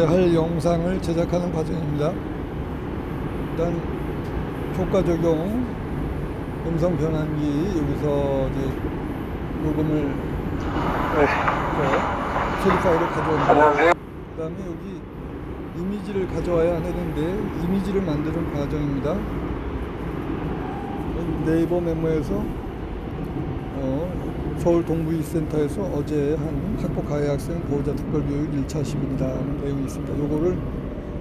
할 영상을 제작하는 과정입니다. 일단 효과 적용 음성 변환기 여기서 이제 녹음을 저 소리 파일을 가져옵니다. 그 다음에 여기 이미지를 가져와야 하는데 이미지를 만드는 과정입니다. 네이버 메모에서 어, 서울 동부이센터에서 어제 한 학부 가해 학생 보호자 특별교육 1차 시민이라는 내용이 있습니다. 요거를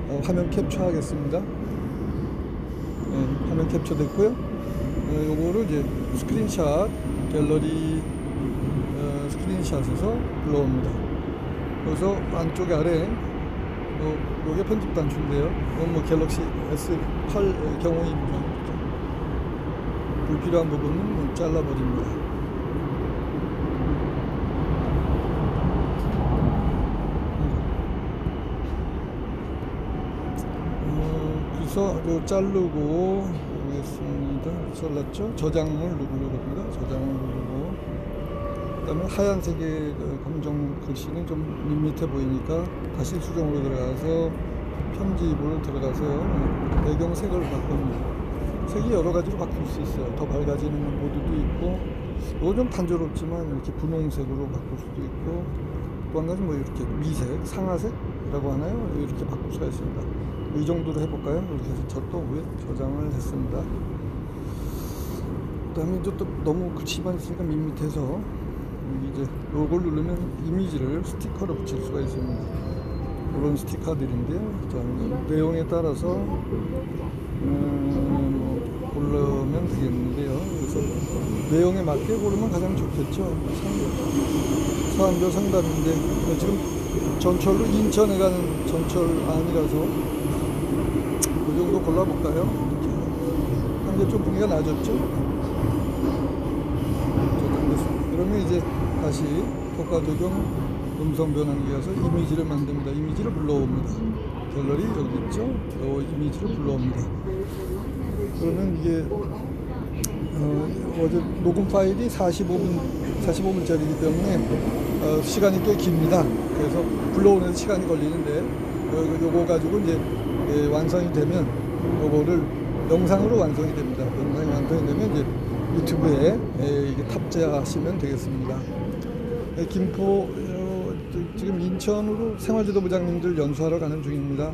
어, 화면 캡처하겠습니다. 네, 화면 캡처됐고요. 어, 요거를 이제 스크린샷 갤러리 어, 스크린샷에서 불러옵니다. 그래서 안쪽에 아래 요, 요게 편집 단추인데요. 이건 뭐 갤럭시 S8 경우입니다. 불필요한 부분은 잘라버립니다. 어, 그래서 요 자르고 보겠습니다. 잘랐죠? 저장을 누르려고 합니다. 저장을 누르고 그다음에 하얀색의 그 검정 글씨는 좀 밋밋해 보이니까 다시 수정으로 들어가서 편집으로 들어가서요. 배경색을 바꿉니다. 색이 여러 가지로 바뀔 수 있어요. 더 밝아지는 모드도 있고, 이건 좀 단조롭지만 이렇게 분홍색으로 바꿀 수도 있고, 또한 가지 뭐 이렇게 미색, 상아색이라고 하나요? 이렇게 바꿀 수가 있습니다. 이 정도로 해볼까요? 이렇게 해서 저또 위에 저장을 했습니다. 그 다음에 이제 또 너무 글씨만 있으니까 밋밋해서 이제 요걸 누르면 이미지를 스티커로 붙일 수가 있습니다. 이런 스티커들인데요. 자, 내용에 따라서 음, 뭐 고르면 되겠는데요. 그래서 내용에 맞게 고르면 가장 좋겠죠. 상- 사안별 상담인데 네, 지금 전철로 인천에 가는 전철 안이라서 그 정도 골라볼까요? 이렇게 좀 분위기가? 저장됐습니다. 그러면 이제 다시 효과 적용 음성 변환기 가서 이미지를 만듭니다. 이미지를 불러옵니다. 갤러리 여기 있죠? 요 이미지를 불러옵니다. 그러면 이게 어, 어제 녹음 파일이 45분 45분짜리이기 때문에 어, 시간이 꽤 깁니다. 그래서 불러오는 데 시간이 걸리는데 어, 요거 가지고 이제 예, 완성이 되면 요거를 영상으로 완성이 됩니다. 영상이 완성이 되면 이제 유튜브에 예, 이게 탑재하시면 되겠습니다. 예, 김포 어, 저- 지금 인천으로 생활지도부장님들 연수하러 가는 중입니다.